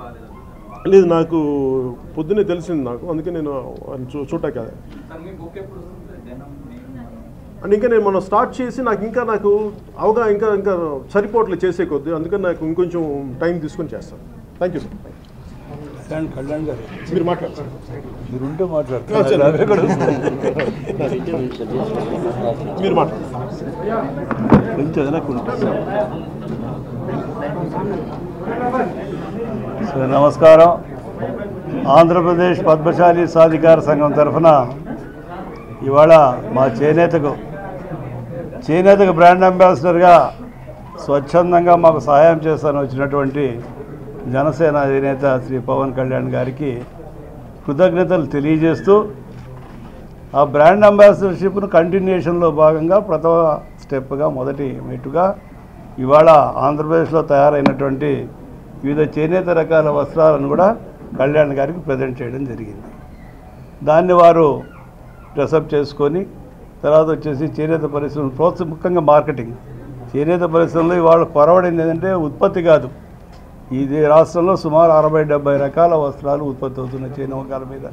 బాగాలేదు లేదు నాకు పొద్దున్నే తెలిసింది నాకు అందుకే నేను ఆయన చూ చూడటాక సార్ మీ బుక్ ఎప్పుడు వస్తుంది? జనం అండ్ ఇంకా నేను మనం స్టార్ట్ చేసి నాకు ఇంకా నాకు అవగా ఇంకా ఇంకా సరిపోవట్లేదు చేసే కొద్దీ అందుకని నాకు ఇంకొంచెం టైం తీసుకొని చేస్తాను. Thank you sir Kalyan Kalyan garu. మీరు మాట్లాడతారు. మీరు ఉంటే. మాట్లాడతారు. మీరు మాట్లాడతారు. కొంచెం వెనక్కుంటే సో నమస్కారం. ఆంధ్రప్రదేశ్ పద్మశాలి సాధికార సంఘం తరఫున ఇవాళ మా చేనేతకు చేనేతకు బ్రాండ్ అంబాసిడర్గా స్వచ్ఛందంగా మాకు సహాయం చేస్తాను వచ్చినటువంటి జనసేన అధినేత శ్రీ పవన్ కళ్యాణ్ గారికి కృతజ్ఞతలు తెలియజేస్తూ ఆ బ్రాండ్ అంబాసిడర్షిప్ను కంటిన్యూషన్లో భాగంగా ప్రథమ స్టెప్గా మొదటి మెట్టుగా ఇవాళ ఆంధ్రప్రదేశ్లో తయారైనటువంటి వివిధ చేనేత రకాల వస్త్రాలను కూడా కళ్యాణ్ గారికి ప్రజెంట్ చేయడం జరిగింది. దాన్ని వారు డ్రెస్అప్ చేసుకొని తర్వాత వచ్చేసి చేనేత పరిశ్రమ ప్రోత్సాహ ముఖ్యంగా మార్కెటింగ్. చేనేత పరిశ్రమలో ఇవాళ కొరవడింది ఏంటంటే ఉత్పత్తి కాదు. ఇది రాష్ట్రంలో సుమారు అరవై డెబ్బై రకాల వస్త్రాలు ఉత్పత్తి అవుతున్నాయి చేనేతకాల మీద.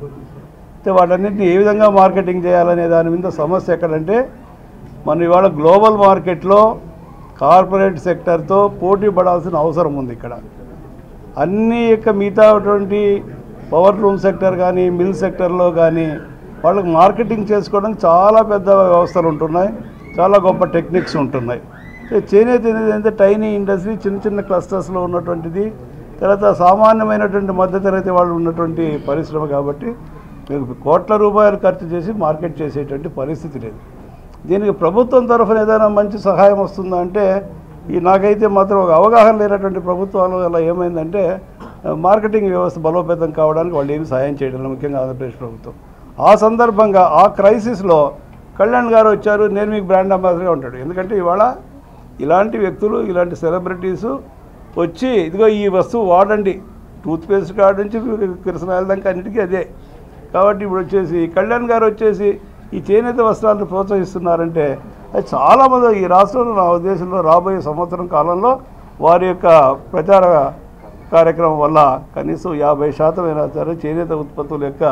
అయితే వాటన్నిటిని ఏ విధంగా మార్కెటింగ్ చేయాలనే దాని మీద సమస్య ఎక్కడంటే మనం ఇవాళ గ్లోబల్ మార్కెట్లో కార్పొరేట్ సెక్టర్తో పోటీ పడాల్సిన అవసరం ఉంది ఇక్కడ. అన్ని యొక్క మిగతాటువంటి పవర్ లూమ్ సెక్టర్ కానీ మిల్ సెక్టర్లో కానీ వాళ్ళకి మార్కెటింగ్ చేసుకోవడానికి చాలా పెద్ద వ్యవస్థలు ఉంటున్నాయి చాలా గొప్ప టెక్నిక్స్ ఉంటున్నాయి. చేనేత అనేది ఏంటంటే టైనీ ఇండస్ట్రీ చిన్న చిన్న క్లస్టర్స్లో ఉన్నటువంటిది తర్వాత సామాన్యమైనటువంటి మధ్యతరగతి వాళ్ళు ఉన్నటువంటి పరిశ్రమ కాబట్టి మీకు కోట్ల రూపాయలు ఖర్చు చేసి మార్కెట్ చేసేటువంటి పరిస్థితి లేదు. దీనికి ప్రభుత్వం తరఫున ఏదైనా మంచి సహాయం వస్తుందా అంటే ఈ నాకైతే మాత్రం ఒక అవగాహన లేనటువంటి ప్రభుత్వాలు అలా ఏమైందంటే మార్కెటింగ్ వ్యవస్థ బలోపేతం కావడానికి వాళ్ళు ఏమి సహాయం చేయడం ముఖ్యంగా ఆంధ్రప్రదేశ్ ప్రభుత్వం. ఆ సందర్భంగా ఆ క్రైసిస్లో కళ్యాణ్ గారు వచ్చారు నేను మీకు బ్రాండ్ అంబాసిడర్గా ఉంటాడు. ఎందుకంటే ఇవాళ ఇలాంటి వ్యక్తులు ఇలాంటి సెలబ్రిటీసు వచ్చి ఇదిగో ఈ వస్తువు వాడండి. టూత్పేస్ట్ కాడ నుంచి కిరసనాయల దాకా అన్నిటికీ అదే. కాబట్టి ఇప్పుడు వచ్చేసి కళ్యాణ్ గారు వచ్చేసి ఈ చేనేత వస్త్రాలను ప్రోత్సహిస్తున్నారంటే అది చాలామంది ఈ రాష్ట్రంలో నా ఉద్దేశంలో రాబోయే సంవత్సరం కాలంలో వారి యొక్క ప్రచార కార్యక్రమం వల్ల కనీసం యాభై శాతం అయినా సరే చేనేత ఉత్పత్తుల యొక్క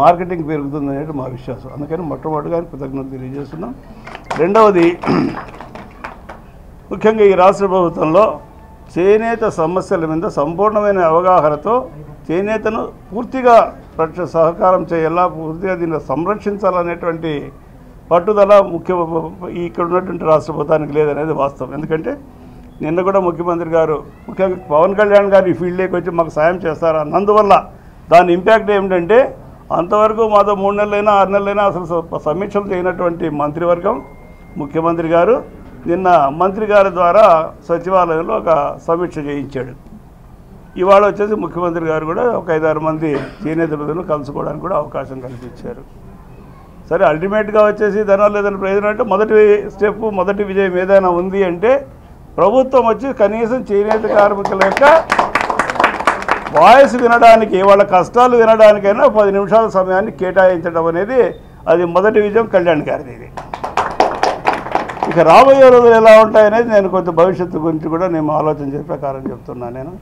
మార్కెటింగ్ పెరుగుతుందనేది మా విశ్వాసం. అందుకని మొట్టమొదటిగా కృతజ్ఞతలు తెలియజేస్తున్నాం. రెండవది ముఖ్యంగా ఈ రాష్ట్ర ప్రభుత్వంలో చేనేత సమస్యల మీద సంపూర్ణమైన అవగాహనతో చేనేతను పూర్తిగా రక్ష సహకారం చేయాలా పూర్తిగా దీన్ని సంరక్షించాలనేటువంటి పట్టుదల ముఖ్య ఇక్కడ ఉన్నటువంటి రాష్ట్ర ప్రభుత్వానికి లేదనేది వాస్తవం. ఎందుకంటే నిన్న కూడా ముఖ్యమంత్రి గారు ముఖ్యంగా పవన్ కళ్యాణ్ గారు ఈ ఫీల్డ్లోకి వచ్చి మాకు సాయం చేస్తారు? అన్నందువల్ల దాని ఇంపాక్ట్ ఏమిటంటే అంతవరకు మాతో మూడు నెలలైనా ఆరు నెలలైనా అసలు సమీక్షలు చేయనటువంటి మంత్రివర్గం ముఖ్యమంత్రి గారు నిన్న మంత్రి గారి ద్వారా సచివాలయంలో ఒక సమీక్ష చేయించాడు. ఇవాళ వచ్చేసి ముఖ్యమంత్రి గారు కూడా ఒక ఐదారు మంది చేనేత ప్రజలు కలుసుకోవడానికి కూడా అవకాశం కల్పించారు. సరే అల్టిమేట్గా వచ్చేసి ధనాలు ఏదైనా ప్రయోజనం అంటే మొదటి స్టెప్ మొదటి విజయం ఏదైనా ఉంది అంటే ప్రభుత్వం వచ్చి కనీసం చేనేత కార్మికుల యొక్క వాయిస్ వినడానికి వాళ్ళ కష్టాలు వినడానికైనా పది నిమిషాల సమయాన్ని కేటాయించడం అనేది అది మొదటి విజయం కళ్యాణ్ గారిది ఇది. ఇక రాబోయే రోజులు ఎలా ఉంటాయనేది నేను కొంత భవిష్యత్తు గురించి కూడా నేను ఆలోచన చేసే ప్రకారం చెప్తున్నాను నేను.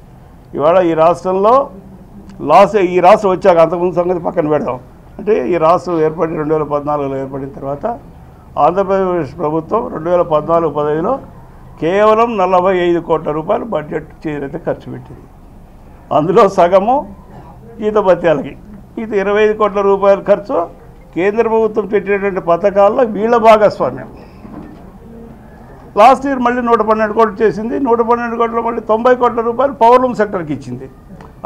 ఇవాళ ఈ రాష్ట్రంలో లాస్ ఈ రాష్ట్రం వచ్చాక అంతకుముందు సంగతి పక్కన పెడదాం. అంటే ఈ రాష్ట్రం ఏర్పడి రెండు వేల పద్నాలుగులో ఏర్పడిన తర్వాత ఆంధ్రప్రదేశ్ ప్రభుత్వం రెండు వేల పద్నాలుగు పదవిలో కేవలం నలభై ఐదు కోట్ల రూపాయలు బడ్జెట్ చేరైతే ఖర్చు పెట్టింది. అందులో సగము జీతభత్యాలకి ఇది ఇరవై ఐదు కోట్ల రూపాయల ఖర్చు కేంద్ర ప్రభుత్వం పెట్టినటువంటి పథకాల్లో వీళ్ళ భాగస్వామ్యం. లాస్ట్ ఇయర్ మళ్ళీ నూట పన్నెండు కోట్లు చేసింది నూట పన్నెండు కోట్లు మళ్ళీ తొంభై కోట్ల రూపాయలు పవర్లూమ్ సెక్టర్కి ఇచ్చింది.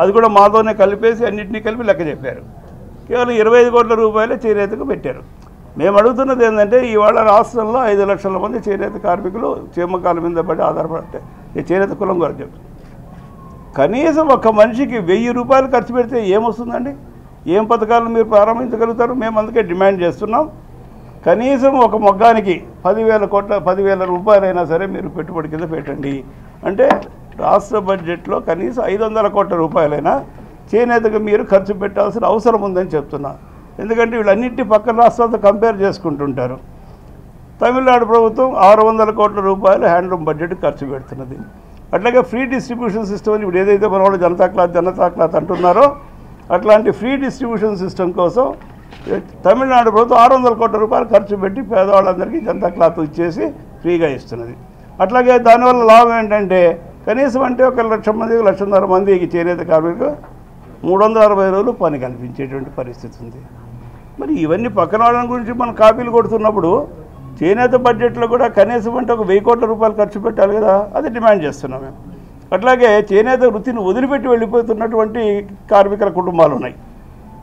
అది కూడా మాతోనే కలిపేసి అన్నింటినీ కలిపి లెక్క చెప్పారు. కేవలం ఇరవై ఐదు కోట్ల రూపాయలే చేనేతకు పెట్టారు. మేము అడుగుతున్నది ఏంటంటే ఇవాళ రాష్ట్రంలో ఐదు లక్షల మంది చేనేత కార్మికులు చీమకాల మీద పడి ఆధారపడితే ఈ చేనేత కులం గురించి చెప్తారు కనీసం ఒక మనిషికి వెయ్యి రూపాయలు ఖర్చు పెడితే ఏమొస్తుందండి? ఏం పథకాలు మీరు ప్రారంభించగలుగుతారు? మేము అందుకే డిమాండ్ చేస్తున్నాం. కనీసం ఒక మొగ్గానికి పదివేల కోట్ల పదివేల రూపాయలైనా సరే మీరు పెట్టుబడి కింద పెట్టండి. అంటే రాష్ట్ర బడ్జెట్లో కనీసం ఐదు వందల కోట్ల రూపాయలైనా చేనేతకు మీరు ఖర్చు పెట్టాల్సిన అవసరం ఉందని చెప్తున్నా. ఎందుకంటే వీళ్ళన్నింటి పక్కన రాష్ట్రాలతో కంపేర్ చేసుకుంటుంటారు. తమిళనాడు ప్రభుత్వం ఆరు వందల కోట్ల రూపాయలు హ్యాండ్లూమ్ బడ్జెట్ ఖర్చు పెడుతున్నది. అట్లాగే ఫ్రీ డిస్ట్రిబ్యూషన్ సిస్టమ్ ఇప్పుడు ఏదైతే మన వాళ్ళు జనతా క్లాత్ జనతా క్లాత్ అంటున్నారో అట్లాంటి ఫ్రీ డిస్ట్రిబ్యూషన్ సిస్టమ్ కోసం తమిళనాడు ప్రభుత్వం ఆరు వందల కోట్ల రూపాయలు ఖర్చు పెట్టి పేదవాళ్ళందరికీ జనతా క్లాత్ ఇచ్చేసి ఫ్రీగా ఇస్తున్నది. అట్లాగే దానివల్ల లాభం ఏంటంటే కనీసం అంటే ఒక లక్ష మంది లక్షన్నర మందికి చేనేత కార్మికులు మూడు వందల అరవై రోజులు పని కల్పించేటువంటి పరిస్థితి ఉంది. మరి ఇవన్నీ పక్కన వాళ్ళ గురించి మనం కాపీలు కొడుతున్నప్పుడు చేనేత బడ్జెట్లో కూడా కనీసం అంటే ఒక వెయ్యి కోట్ల రూపాయలు ఖర్చు పెట్టాలి కదా అది డిమాండ్ చేస్తున్నాం మేము. అట్లాగే చేనేత వృత్తిని వదిలిపెట్టి వెళ్ళిపోతున్నటువంటి కార్మికుల కుటుంబాలు ఉన్నాయి.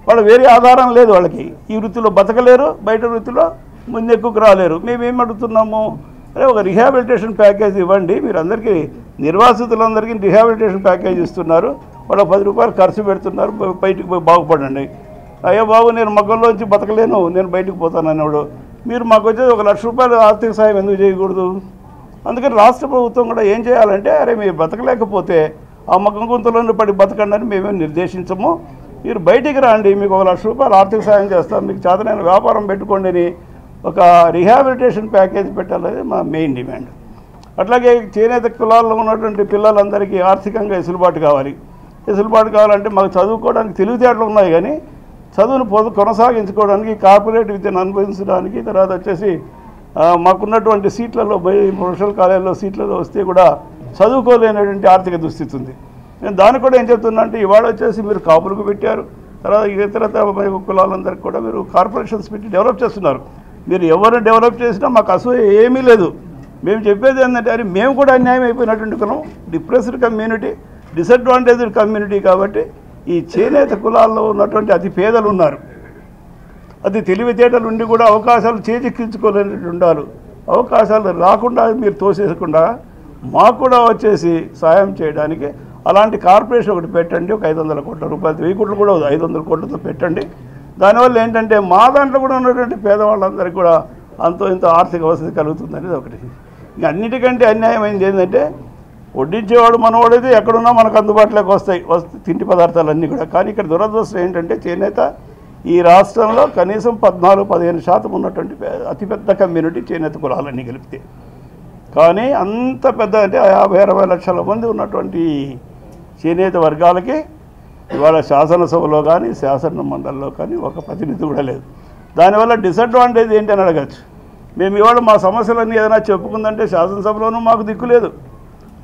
వాళ్ళు వేరే ఆధారం లేదు వాళ్ళకి. ఈ వృత్తిలో బతకలేరు బయట వృత్తిలో ముందెక్కుకు రాలేరు. మేమేం అడుగుతున్నాము? అరే ఒక రిహాబిలిటేషన్ ప్యాకేజ్ ఇవ్వండి. మీరు అందరికీ నిర్వాసితులందరికీ రిహాబిలిటేషన్ ప్యాకేజ్ ఇస్తున్నారు. వాళ్ళ పది రూపాయలు ఖర్చు పెడుతున్నారు. బ- బయటికి పోయి బాగుపడండి. అయ్యో బాబు నేను మగ్గంలోంచి బతకలేను. నేను బయటికి పోతాను అనేవాడు మీరు మాకు వచ్చేది ఒక లక్ష రూపాయలు ఆర్థిక సాయం ఎందుకు చేయకూడదు? అందుకని రాష్ట్ర ప్రభుత్వం కూడా ఏం చేయాలంటే అరే మీరు బతకలేకపోతే ఆ మగ్గం గుంతలో పడి బతకండి అని మేమేం నిర్దేశించము. మీరు బయటికి రండి మీకు ఒక లక్ష రూపాయలు ఆర్థిక సాయం చేస్తాం మీకు చేతనైన వ్యాపారం పెట్టుకోండి అని ఒక రిహాబిలిటేషన్ ప్యాకేజ్ పెట్టాలనేది మా మెయిన్ డిమాండ్. అట్లాగే చేనేత కులాల్లో ఉన్నటువంటి పిల్లలందరికీ ఆర్థికంగా వెసులుబాటు కావాలి. వెసులుబాటు కావాలంటే మాకు చదువుకోవడానికి తెలివితేటలు ఉన్నాయి కానీ చదువును పొద కొనసాగించుకోవడానికి కార్పొరేట్ విద్యను అనుభవించడానికి తర్వాత వచ్చేసి మాకున్నటువంటి సీట్లలో ప్రొఫెషనల్ కాలేజీలో సీట్లలో వస్తే కూడా చదువుకోలేనటువంటి ఆర్థిక దుస్థితి ఉంది. నేను దానికి కూడా ఏం చెప్తున్నా అంటే ఇవాళ వచ్చేసి మీరు కాపులకు పెట్టారు. తర్వాత ఇతర కులాలందరికీ కూడా మీరు కార్పొరేషన్స్ పెట్టి డెవలప్ చేస్తున్నారు. మీరు ఎవరు డెవలప్ చేసినా మాకు అసూయ ఏమీ లేదు. మేము చెప్పేది ఏంటంటే అది మేము కూడా అన్యాయం అయిపోయినటువంటి కులం డిప్రెస్డ్ కమ్యూనిటీ డిసడ్వాంటేజ్డ్ కమ్యూనిటీ కాబట్టి ఈ చేనేత కులాల్లో ఉన్నటువంటి అతి పేదలు ఉన్నారు. అది తెలివితేటలు ఉండి కూడా అవకాశాలు చేజిక్కించుకోలేనట్టు ఉండాలి. అవకాశాలు రాకుండా మీరు తోసేయకుండా మాకు కూడా వచ్చేసి సాయం చేయడానికి అలాంటి కార్పొరేషన్ ఒకటి పెట్టండి ఒక ఐదు వందల కోట్ల రూపాయలు వెయ్యి కోట్లు కూడా ఐదు వందల కోట్లతో పెట్టండి. దానివల్ల ఏంటంటే మా దాంట్లో కూడా ఉన్నటువంటి పేదవాళ్ళందరికీ కూడా అంతో ఇంత ఆర్థిక వసతి కలుగుతుంది అనేది ఒకటి. ఇంక అన్నిటికంటే అన్యాయమైంది ఏంటంటే వడ్డించేవాడు మనవాడైతే ఎక్కడున్నా మనకు అందుబాటులోకి వస్తాయి వస్తు తిండి పదార్థాలన్నీ కూడా. కానీ ఇక్కడ దురదృష్టం ఏంటంటే చేనేత ఈ రాష్ట్రంలో కనీసం పద్నాలుగు పదిహేను శాతం ఉన్నటువంటి అతిపెద్ద కమ్యూనిటీ చేనేత కులాలన్నీ కలిపితే కానీ అంత పెద్ద అంటే యాభై అరవై లక్షల మంది ఉన్నటువంటి చేనేత వర్గాలకి ఇవాళ శాసనసభలో కానీ శాసన మండలిలో కానీ ఒక ప్రతినిధి కూడా లేదు. దానివల్ల డిసడ్వాంటేజ్ ఏంటి అని అడగచ్చు. మేము ఇవాళ మా సమస్యలన్నీ ఏదైనా చెప్పుకుందంటే శాసనసభలోనూ మాకు దిక్కు లేదు.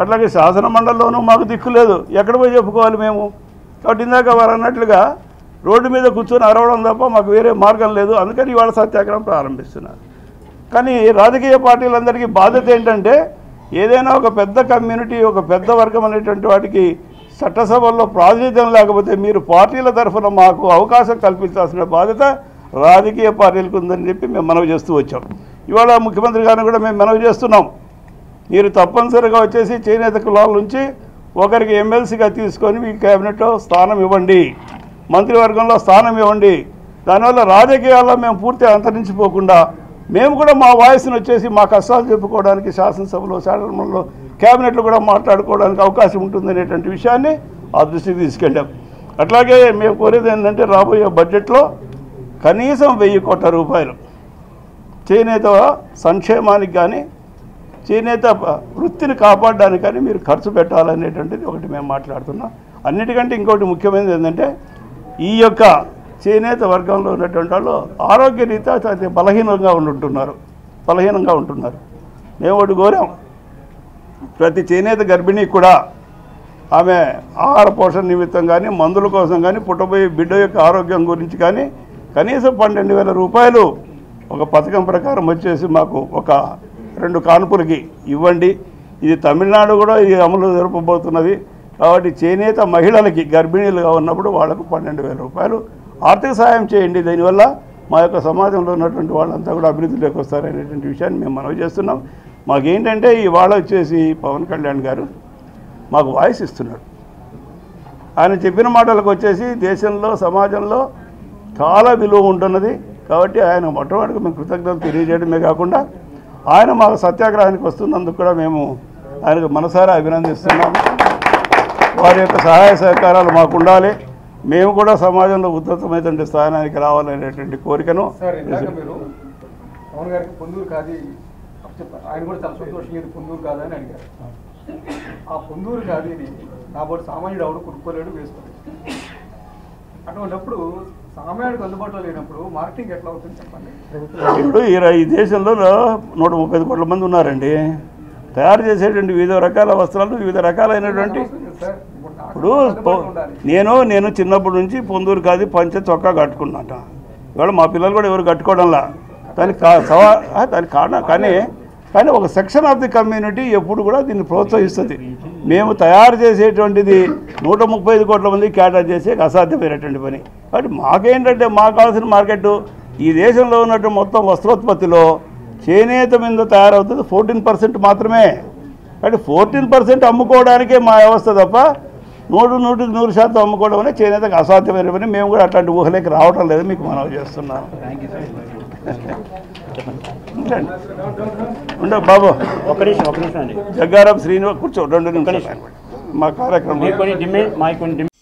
అట్లాగే శాసన మండలిలోనూ మాకు దిక్కు లేదు. ఎక్కడ పోయి చెప్పుకోవాలి మేము? కాబట్టి ఇందాక వారు అన్నట్లుగా రోడ్డు మీద కూర్చొని అరవడం తప్ప మాకు వేరే మార్గం లేదు. అందుకని ఇవాళ సత్యాగ్రహం ప్రారంభిస్తున్నారు. కానీ రాజకీయ పార్టీలందరికీ బాధ్యత ఏంటంటే ఏదైనా ఒక పెద్ద కమ్యూనిటీ ఒక పెద్ద వర్గం అనేటువంటి వాటికి చట్టసభల్లో ప్రాతినిధ్యం లేకపోతే మీరు పార్టీల తరఫున మాకు అవకాశం కల్పించాల్సిన బాధ్యత రాజకీయ పార్టీలకు ఉందని చెప్పి మేము మనవి చేస్తూ వచ్చాం. ఇవాళ ముఖ్యమంత్రి గారిని కూడా మేము మనవి చేస్తున్నాం. మీరు తప్పనిసరిగా వచ్చేసి చేనేత కులాల నుంచి ఒకరికి ఎమ్మెల్సీగా తీసుకొని మీ క్యాబినెట్లో స్థానం ఇవ్వండి. మంత్రివర్గంలో స్థానం ఇవ్వండి. దానివల్ల రాజకీయాల్లో మేము పూర్తిగా అంతరించిపోకుండా మేము కూడా మా వాయిస్ని వచ్చేసి మా కష్టాలు చెప్పుకోవడానికి శాసనసభలో శాసనసభలో క్యాబినెట్లో కూడా మాట్లాడుకోవడానికి అవకాశం ఉంటుందనేటువంటి విషయాన్ని ఆ దృష్టికి తీసుకెళ్ళాం. అట్లాగే మేము కోరేది ఏంటంటే రాబోయే బడ్జెట్లో కనీసం వెయ్యి కోట్ల రూపాయలు చేనేత సంక్షేమానికి కానీ చేనేత వృత్తిని కాపాడడానికి కానీ మీరు ఖర్చు పెట్టాలనేటువంటిది ఒకటి మేము మాట్లాడుతున్నాం. అన్నిటికంటే ఇంకోటి ముఖ్యమైనది ఏంటంటే ఈ యొక్క చేనేత వర్గంలో ఉన్నటువంటి వాళ్ళు ఆరోగ్య రీత్యా బలహీనంగా ఉంటున్నారు బలహీనంగా ఉంటున్నారు. మేము ఒకటి కోరాం. ప్రతి చేనేత గర్భిణీ కూడా ఆమె ఆహార పోషణ నిమిత్తం కానీ మందుల కోసం కానీ పుట్టబోయే బిడ్డ యొక్క ఆరోగ్యం గురించి కానీ కనీసం పన్నెండు వేల రూపాయలు ఒక పథకం ప్రకారం వచ్చేసి మాకు ఒక రెండు కానుపులకి ఇవ్వండి. ఇది తమిళనాడు కూడా ఇది అమలు జరపబోతున్నది. కాబట్టి చేనేత మహిళలకి గర్భిణీలుగా ఉన్నప్పుడు వాళ్ళకు పన్నెండు వేల రూపాయలు ఆర్థిక సహాయం చేయండి. దీనివల్ల మా యొక్క సమాజంలో ఉన్నటువంటి వాళ్ళంతా కూడా అభివృద్ధిలోకి వస్తారనేటువంటి విషయాన్ని మేము మనవి చేస్తున్నాం. మాకేంటంటే ఇవాళ వచ్చేసి పవన్ కళ్యాణ్ గారు మాకు వాయిస్ ఇస్తున్నాడు ఆయన చెప్పిన మాటలకు వచ్చేసి దేశంలో సమాజంలో చాలా విలువ ఉంటున్నది. కాబట్టి ఆయన మొట్టమొదటిగా మేము కృతజ్ఞతలు తెలియజేయడమే కాకుండా ఆయన మాకు సత్యాగ్రహానికి వస్తున్నందుకు కూడా మేము ఆయనకు మనసారా అభినందిస్తున్నాము. వారి యొక్క సహాయ సహకారాలు మాకు ఉండాలి. మేము కూడా సమాజంలో ఉత్తమమైనటువంటి స్థానానికి రావాలనేటువంటి కోరికను చెప్పారు. ఆయన కూడా చాలా సంతోషంగా ఇది పొందూరు కాదా అని అడిగారు. ఆ పొందూరు కాదీని కాబట్టి సామాన్యుడు ఎవడు కొనుక్కోలేడు వేసుకోలేడు. అటువంటిప్పుడు సామాన్యుడికి అందుబాటులో లేనప్పుడు మార్కెటింగ్ ఎట్లా అవుతుంది చెప్పండి? ఇప్పుడు ఈ దేశంలో నూట ముప్పై ఐదు కోట్ల మంది ఉన్నారండి. తయారు చేసేటువంటి వివిధ రకాల వస్త్రాలు వివిధ రకాలైనటువంటి ఇప్పుడు నేను నేను చిన్నప్పటి నుంచి పొందూరు కాదు పంచ చొక్కా కట్టుకున్నట. ఇవాళ మా పిల్లలు కూడా ఎవరు కట్టుకోవడంలా? దానికి కా- సవా దానికి కారణం కానీ కానీ ఒక సెక్షన్ ఆఫ్ ది కమ్యూనిటీ ఎప్పుడు కూడా దీన్ని ప్రోత్సహిస్తుంది. మేము తయారు చేసేటువంటిది నూట ముప్పై ఐదు కోట్ల మంది కేటార్ చేసే అసాధ్యమైనటువంటి పని. కాబట్టి మాకేంటంటే మాకు కావాల్సిన మార్కెట్ ఈ దేశంలో ఉన్నటువంటి మొత్తం వస్త్రోత్పత్తిలో చేనేత మీద తయారవుతుంది ఫోర్టీన్ పర్సెంట్ మాత్రమే. కాబట్టి ఫోర్టీన్ పర్సెంట్ అమ్ముకోవడానికే మా వ్యవస్థ తప్ప నూరు నూటికి నూరు శాతం అమ్ముకోవడం అనేది చేనేతకు అసాధ్యమైన పని. మేము కూడా అట్లాంటి ఊహలోకి రావటం లేదు మీకు మనవి చేస్తున్నాం ఉండండి. ఉండు బాబు. ఒక నిమిషం ఒక నిమిషం అండి. జగ్గారాం శ్రీనివాస్ కూర్చో రెండు నిమిషాలు. మా కార్యక్రమం. మీకు కొన్ని డిమాండ్ మాకు కొన్ని డిమాండ్